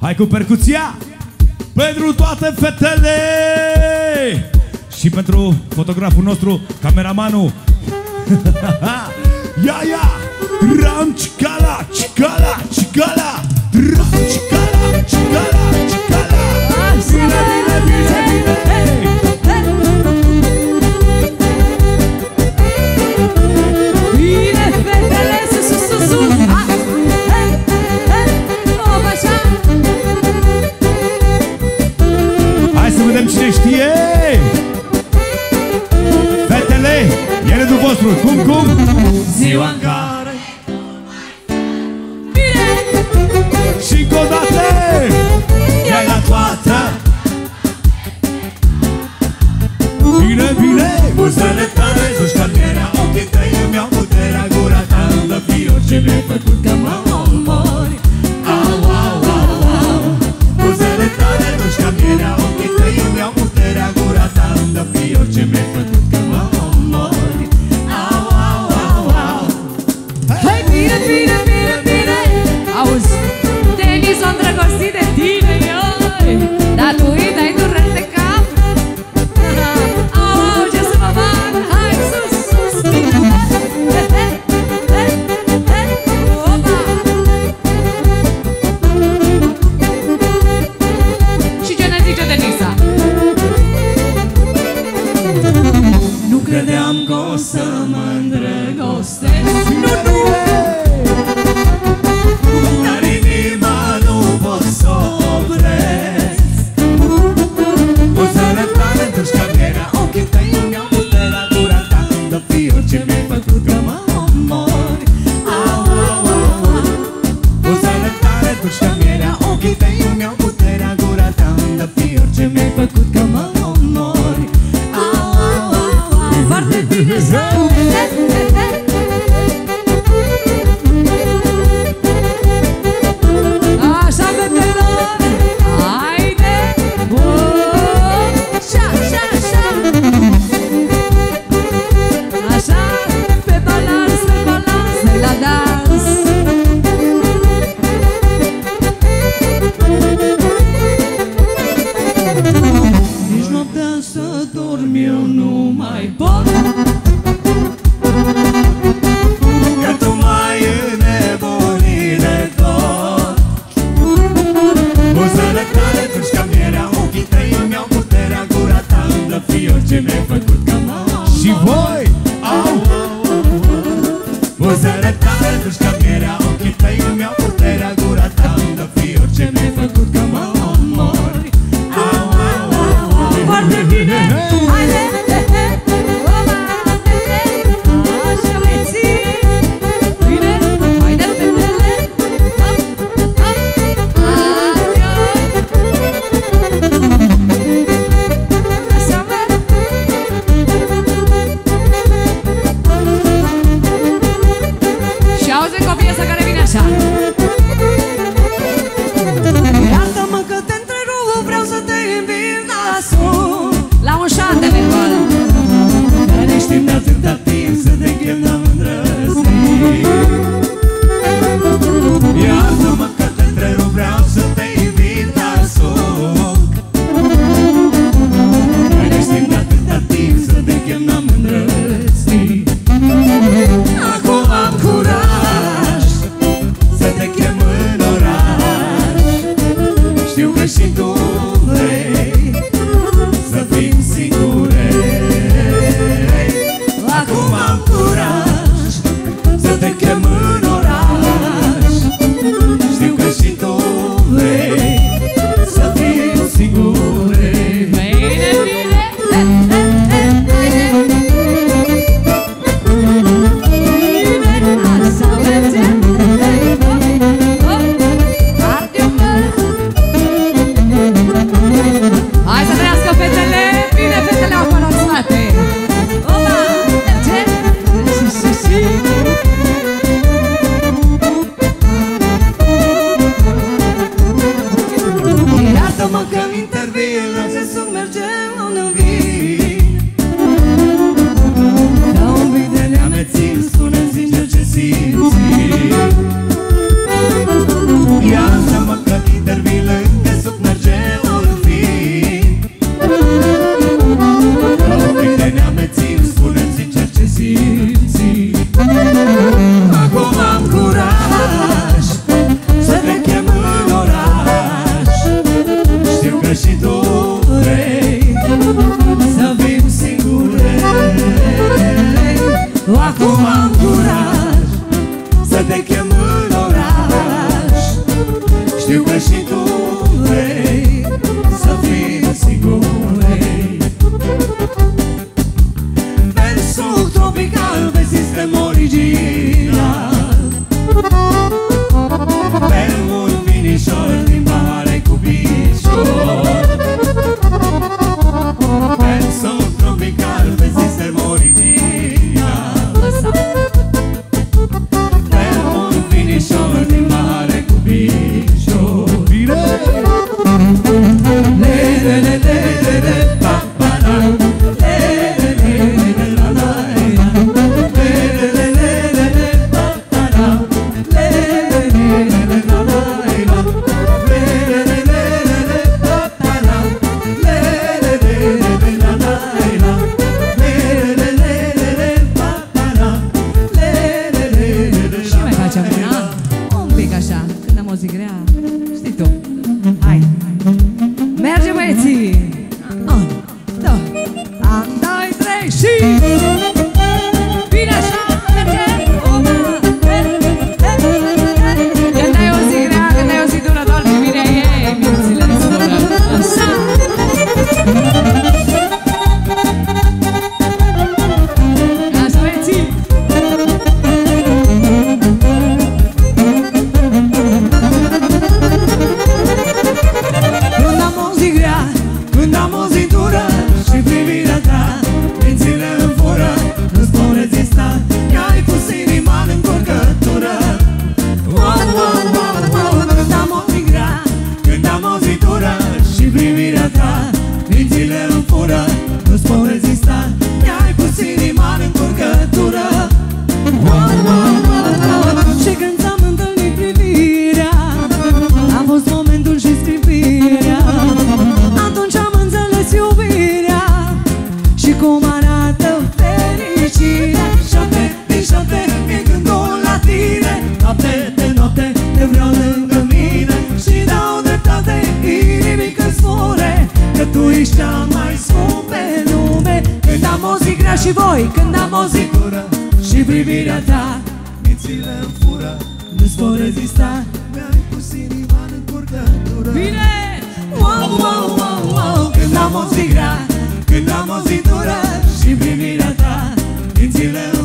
Hai cu percuția! Pentru toate fetele! Și pentru fotograful nostru, cameramanul! ia, ia! Ram cicala, cicala, cicala! Ram cicala, cicala, cicala! Bine, bine, bine, bine! Hey! Hosanna o să mă îndrăgostesc Nu, nu, nu! de voz. Graduating. tu ești cea mai scump pe lume. Când am o zi grea și voi, când am o zi dură Și privirea ta, mințile îmi fură. Nu-ți pot rezista, mi-ai pus inima în curgătură Bine! Wow, wow, wow, wow. Când am o zi grea, când am o zi dură Și privirea ta, mințile îmi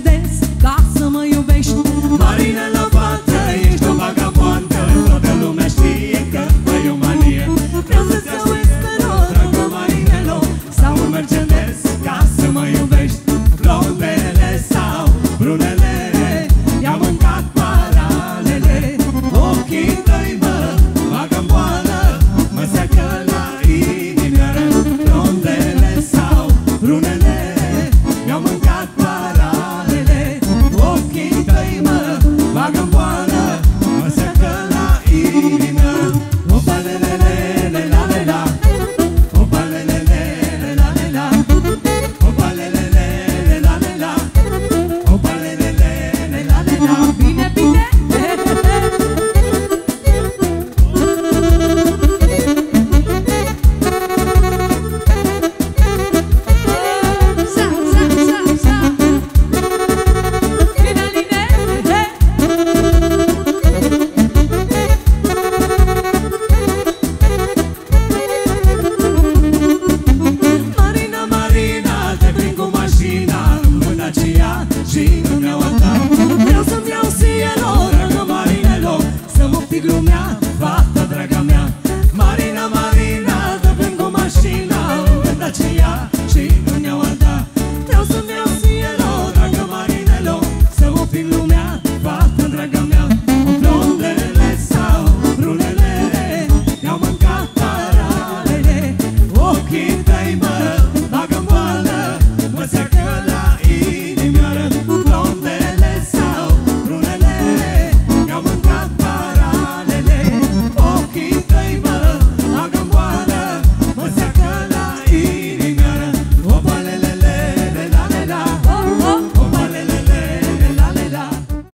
te